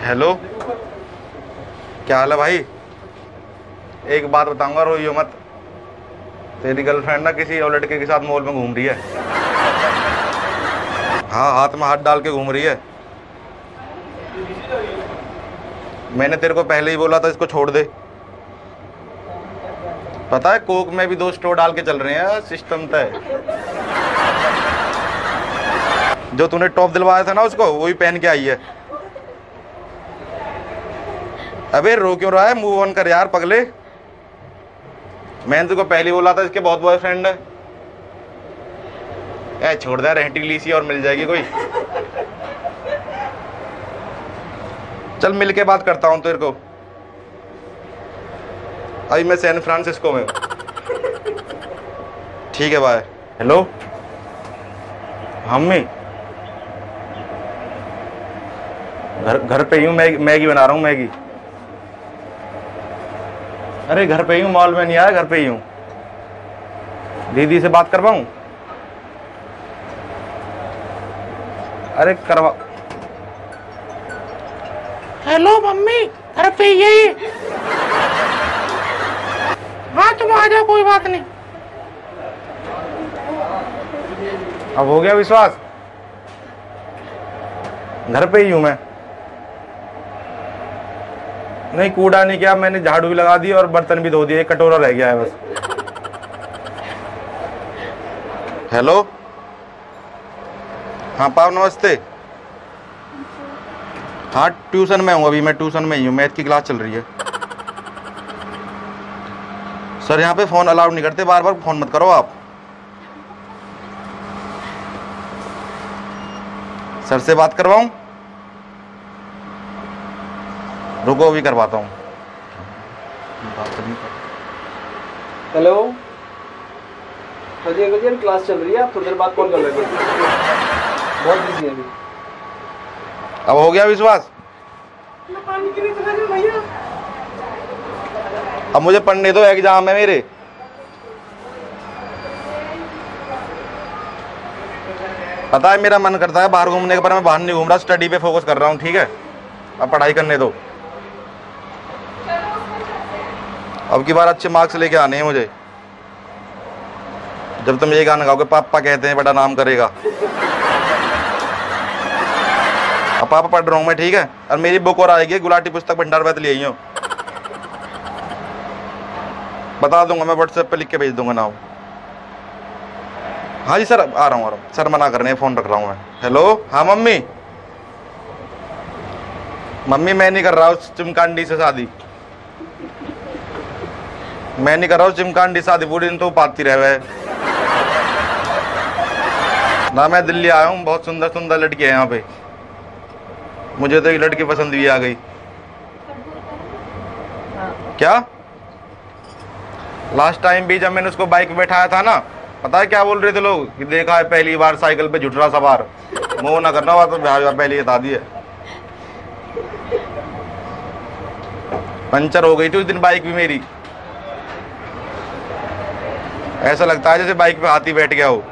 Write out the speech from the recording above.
Hello. क्या हाल है भाई? एक बात बताऊँगा, रोइयो मत। तेरी गर्लफ्रेंड ना किसी और लड़के के साथ मॉल में घूम रही है। हाँ हाथ में हाथ डाल के घूम रही है। मैंने तेरे को पहले ही बोला था, इसको छोड़ दे। पता है, कोक में भी दो स्टोर डाल के चल रहे हैं सिस्टम तय जो तूने टॉप दिलवाया था ना उसको, वही पहन के आई है। अबे रो क्यों रहा है? मूव ऑन कर यार पगले। मैंने तुझको पहले बोला था इसके बहुत बॉयफ्रेंड है। ए छोड़ दे रेंटी लीसी और मिल जाएगी कोई। चल मिल के बात करता हूँ तेरे को। अभी मैं सैन फ्रांसिस्को में ठीक है भाई हेलो मम्मी। घर घर पे ही हूँ मैगी मैगी बना रहा हूँ मैगी। अरे घर पे ही हूँ मॉल में नहीं आया घर पे ही हूँ। दीदी से बात करवाऊँ? अरे करवा हेलो मम्मी घर पे ही है हाँ तुम आ जाओ कोई बात नहीं। अब हो गया विश्वास। घर पे ही हूँ मैं। नहीं, कूड़ा नहीं किया मैंने झाड़ू भी लगा दी और बर्तन भी धो दिए कटोरा रह गया है बस। हेलो? हाँ पाप नमस्ते। हाँ ट्यूशन में हूँ अभी, मैं ट्यूशन में ही हूँ, मैथ की क्लास चल रही है। सर, यहाँ पे फ़ोन अलाउड नहीं करते, बार बार फ़ोन मत करो आप। सर से बात करवाऊं? रुको अभी करवाता हूँ। बात नहीं कर- हेलो जी अभी क्लास चल रही है आप थोड़ी देर बाद कॉल कर लेंगे बहुत बिज़ी है अभी। अब हो गया विश्वास? पानी के लिए भैया। अब मुझे पढ़ने दो एग्ज़ाम है मेरे। पता है मेरा मन करता है बाहर घूमने के पर मैं बाहर नहीं घूम रहा स्टडी पे फोकस कर रहा हूँ ठीक है? अब पढ़ाई करने दो। अब की बार अच्छे मार्क्स लेके आने हैं मुझे। जब तुम ये गाना गाओगे, पापा कहते हैं, बड़ा नाम करेगा। अब पापा पढ़ रहा हूँ मैं, ठीक है? और मेरी बुक और आएगी, गुलाटी पुस्तक भंडार में ले आई हूँ। बता दूँगा मैं व्हाट्सएप पे लिख के भेज दूँगा नाम हाँ जी, सर, आ रहा हूँ, आ रहा हूँ। सर, मना कर रहे हैं फ़ोन रख रहा हूँ मैं। हेलो हाँ मम्मी? मम्मी, मैं नहीं कर रहा हूँ चिमकांडी से शादी। मैं नहीं कर रहा हूँ चिमकांडी शादी पूरी तो पाती रह ना मैं दिल्ली आया हूँ, बहुत सुंदर सुंदर लड़की है यहाँ पे। मुझे तो एक लड़की पसंद भी आ गई। क्या? लास्ट टाइम भी जब मैंने उसको बाइक बैठाया था ना, पता है क्या बोल रहे थे लोग? कि देखा है पहली बार साइकिल पे झुटरा सवार मोह ना करना हुआ तो पहले ही बता दिए पंचर हो गई थी उस दिन बाइक भी मेरी। ऐसा लगता है जैसे बाइक पे हाथी बैठ गया हो।